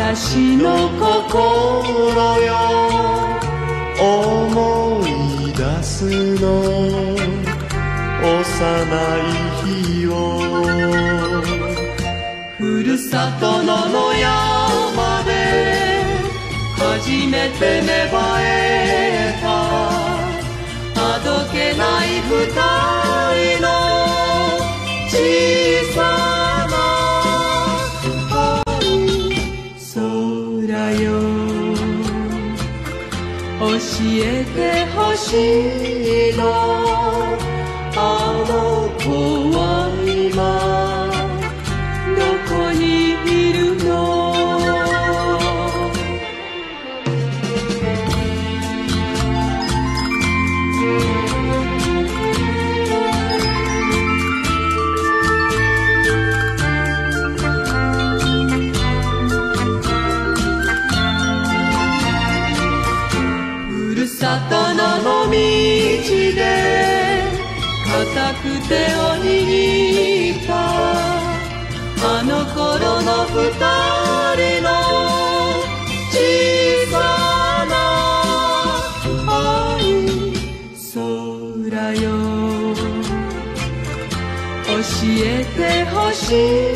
私の心よ。思い出すの。幼い日を。ふるさとの野山で。初めて芽生えた。あどけない二人の 시에게 하시니라 아노코 人の小さなそらよ教えてほしい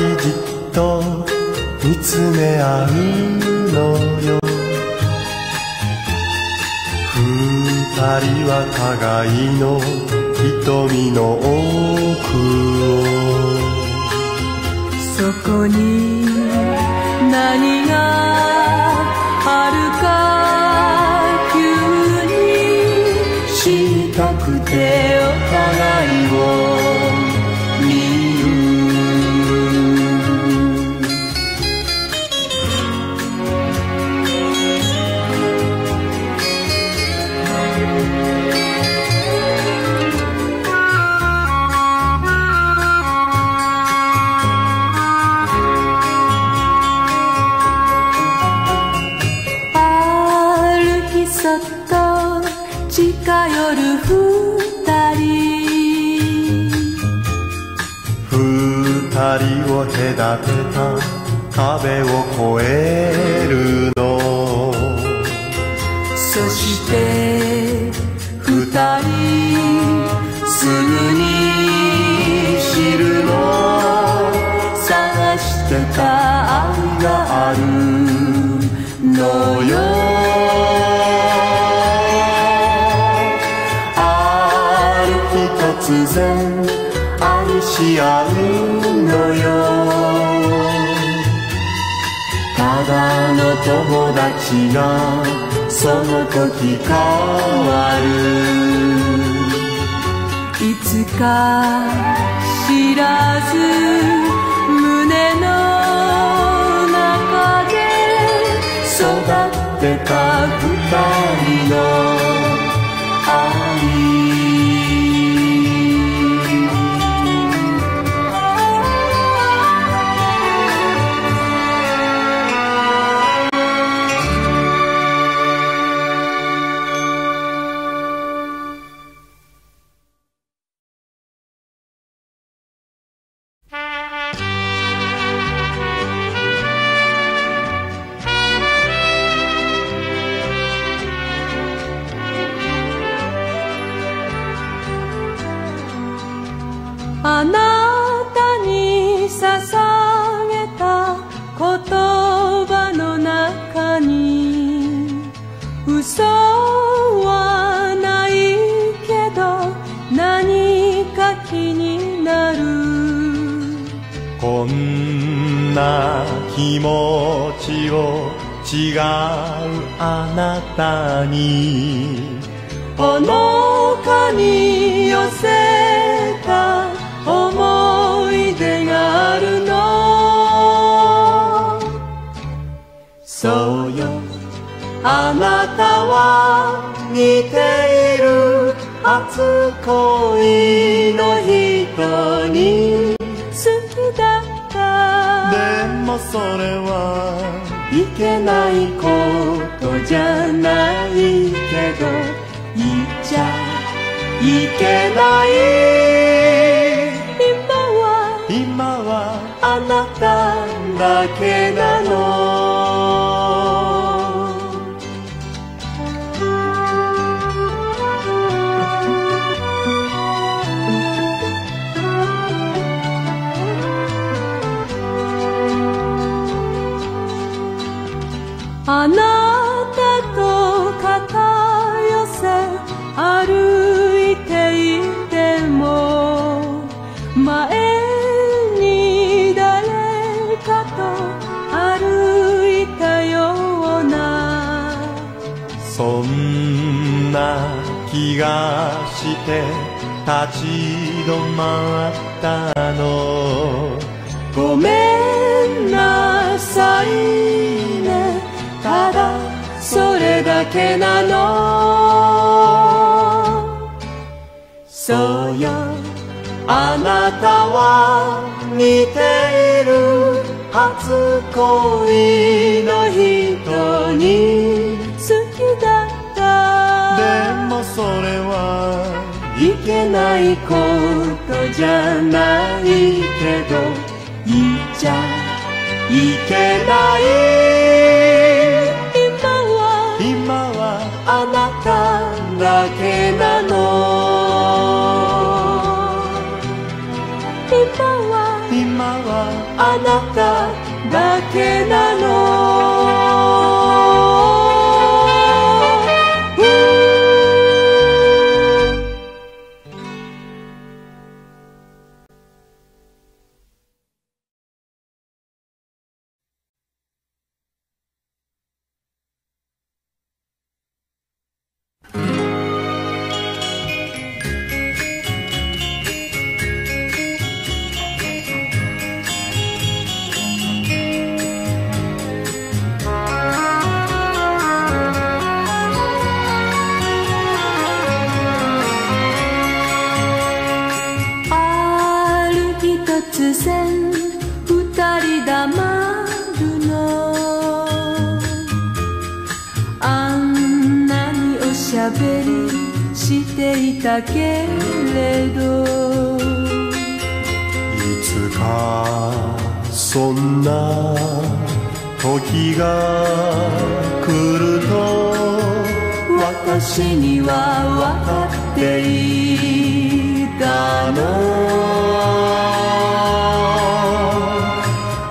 ある日じっと見つめ合うのよ。二人は互いの瞳の奥を。そこに何があるか急に知りたくてお互いを。隔てた壁を越えるの。そして二人すぐに知るの。探してた愛があるのよ。ある日突然愛し合うのよ。たの友達がその時変わる。いつか知らず胸の中で育ってたんな気持ちを違うあなたに？ほのかに寄せた思い出があるの？そうよ。あなたは似ている初恋の人に。もそれはいけないことじゃないけど言っちゃいけない。今は今はあなただけなの。がして立ち止まったの。ごめんなさいね。ただそれだけなの。そうよ。あなたは似ている。初恋の人に。はいけないことじゃないけど言っちゃいけない。今は今はあなただけなの。今は今はあなただけなのしゃべりしていたけれど。いつかそんな時が来ると私には分かっていたの。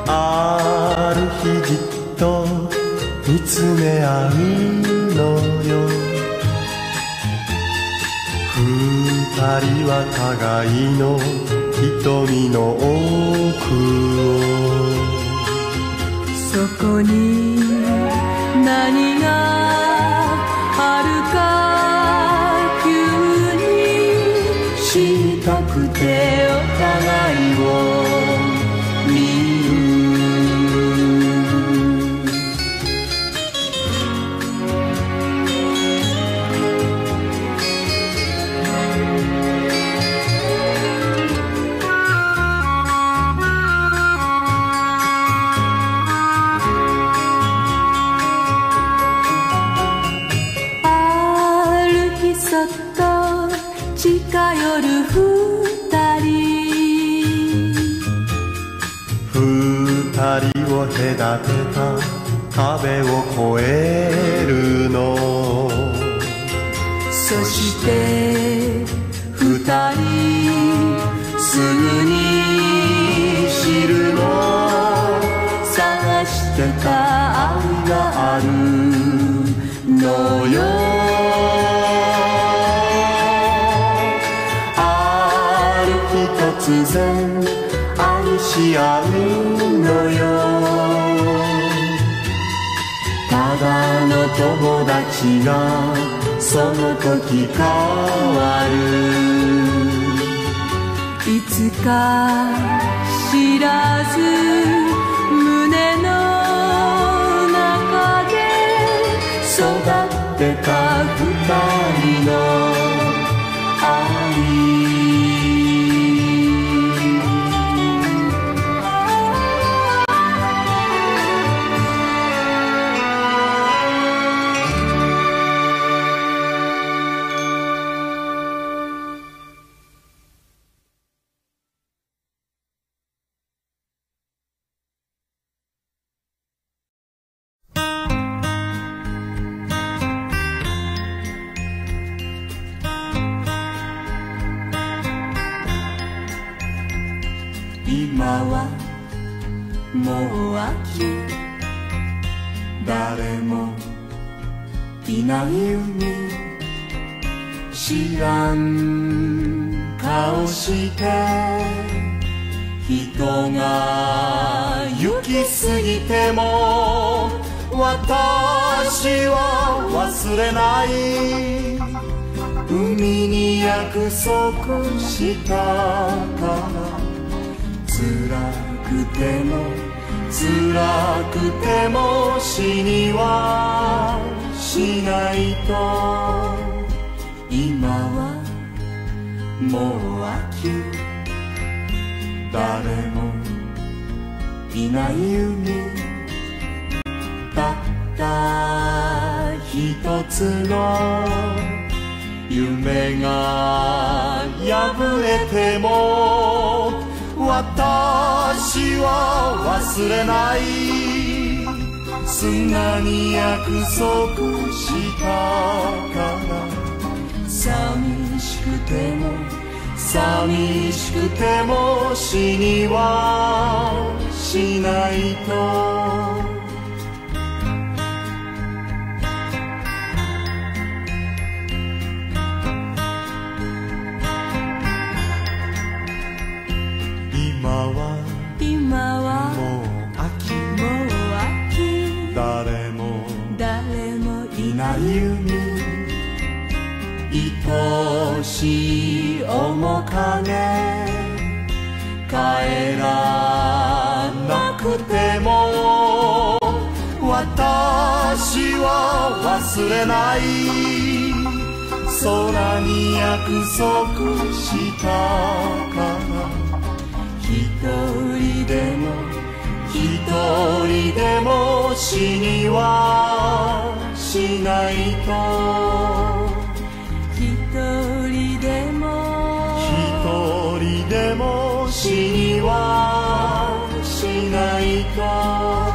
ある日じっと見つめ合う人は互いの瞳の奥を。そこに何があるか急に知りたくて。を隔てた。壁を越えるの。そして友達がその時変わる。いつか知らずしたから辛くても辛くても死にはしないと今はもう秋誰もいない海たった一つの夢が破れても私は忘れない。砂に約束したから。寂しくても寂しくても死にはしないと。いいなないい海愛しい面影帰らなくても私は忘れない。空に約束したから一人でも一人でも死にはしないと。一人でも。一人でも死にはしないと。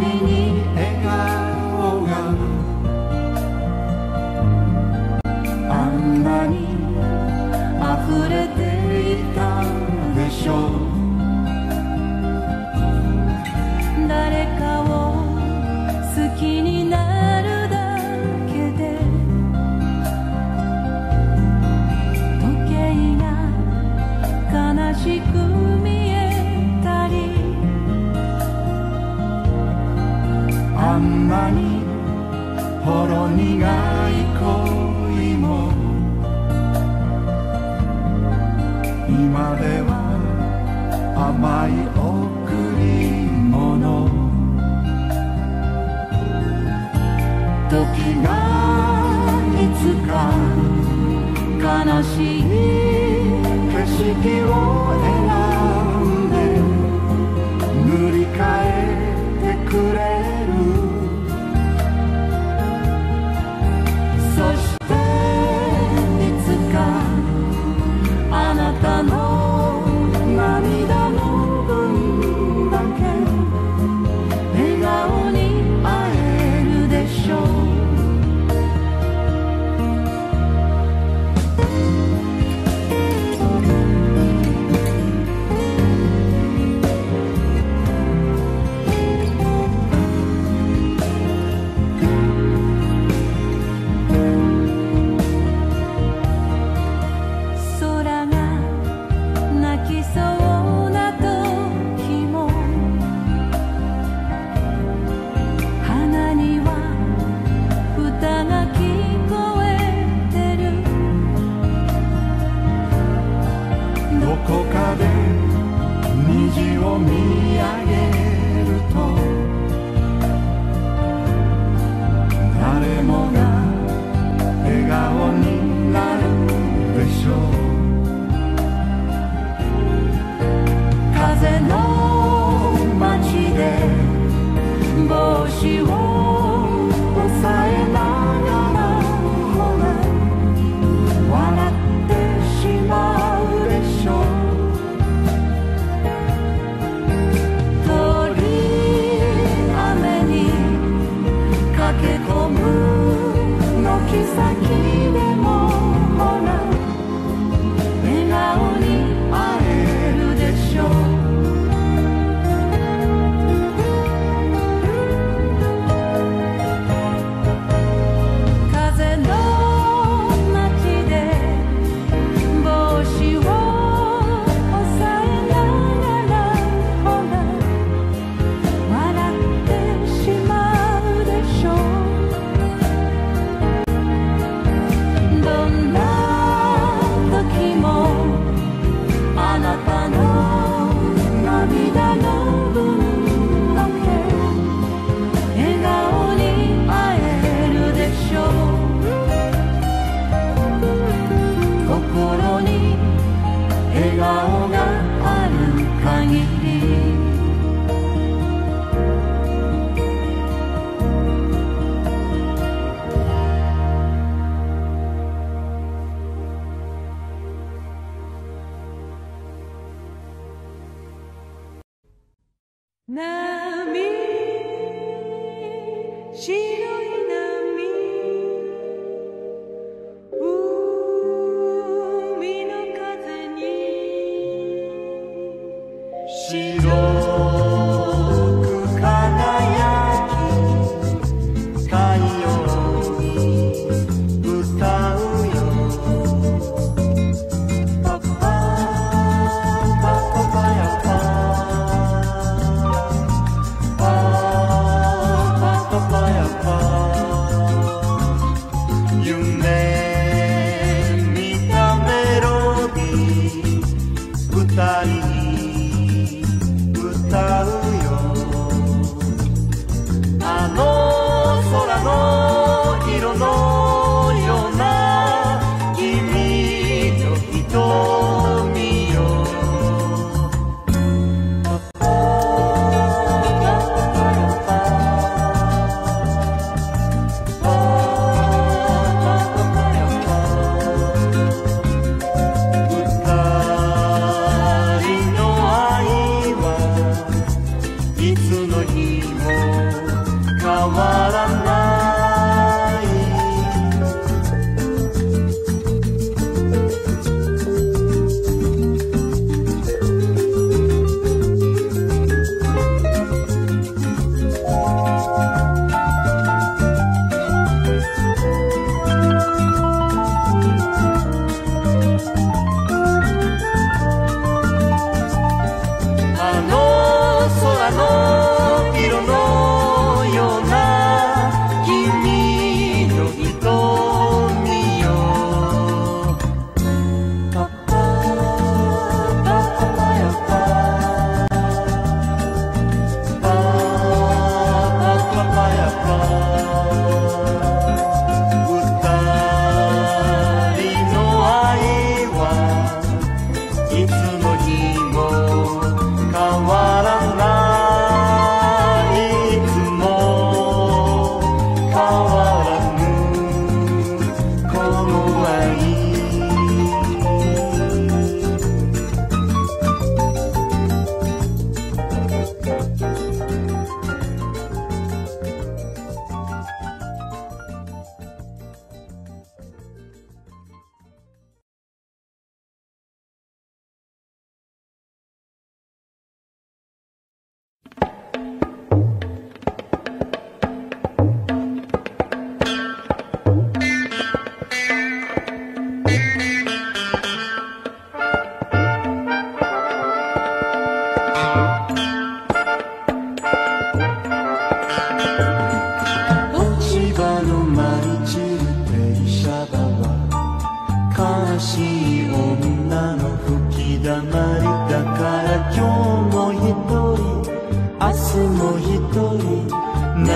You.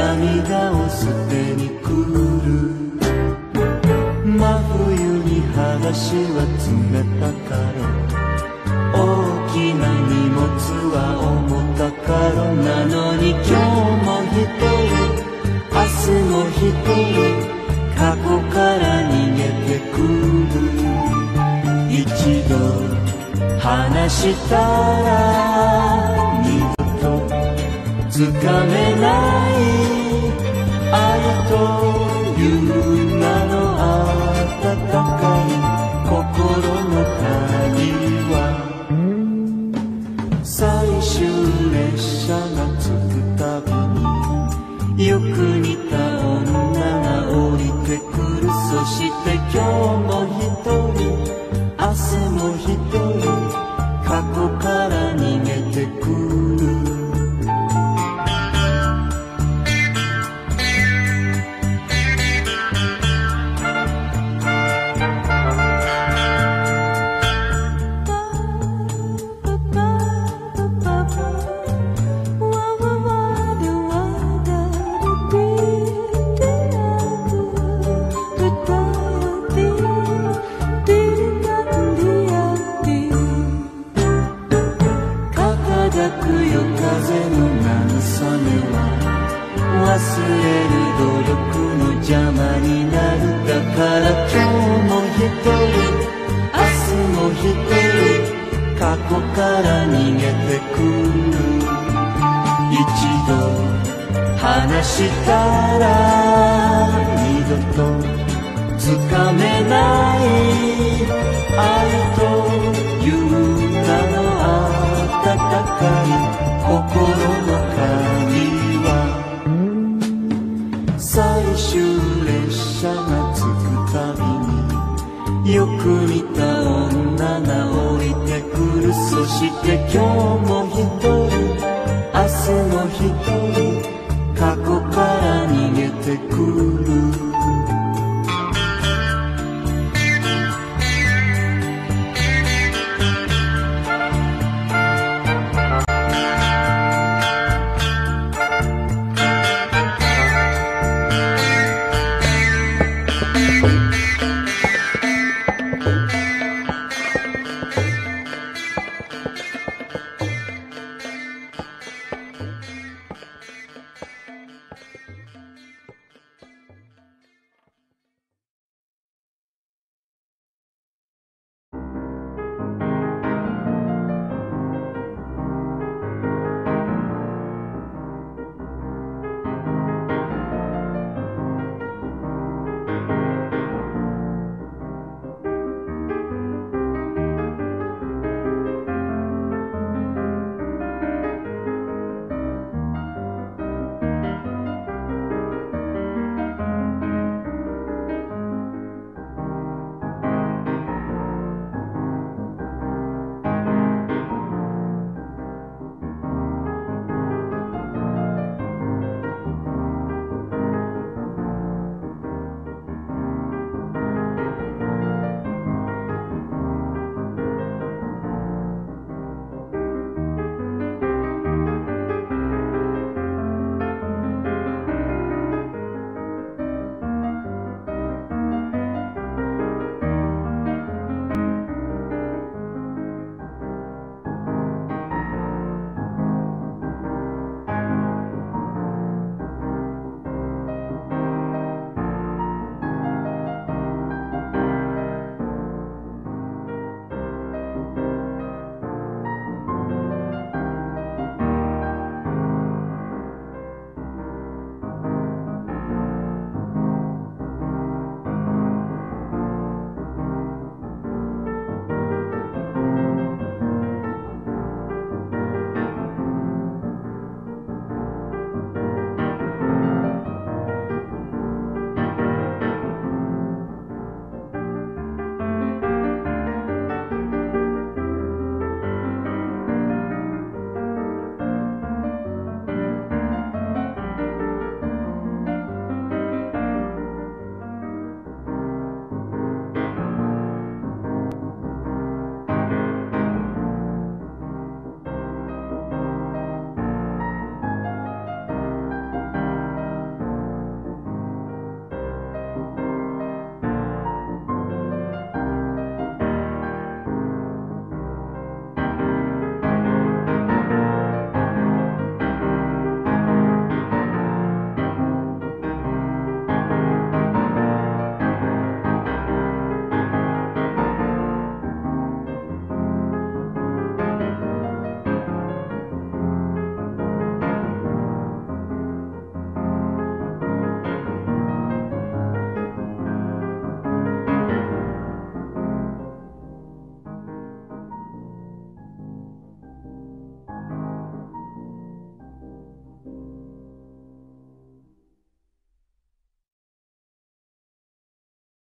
涙を捨てに来る。真冬に話は冷たかろ大きな荷物は重たかろなのに今日も一人。明日も一人。過去から逃げてくる。一度話したら二度とつかめない。そして今日も一人明日も一人